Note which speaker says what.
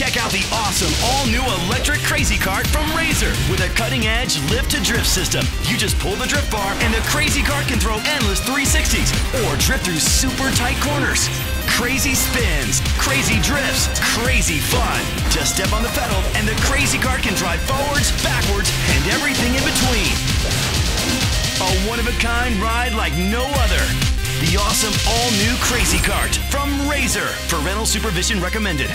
Speaker 1: Check out the awesome all-new electric Crazy cart from Razor with a cutting-edge lift-to-drift system. You just pull the drift bar and the Crazy cart can throw endless 360s or drift through super tight corners. Crazy spins, crazy drifts, crazy fun. Just step on the pedal and the Crazy cart can drive forwards, backwards, and everything in between. A one-of-a-kind ride like no other. The awesome all-new Crazy cart from Razor for rental supervision recommended.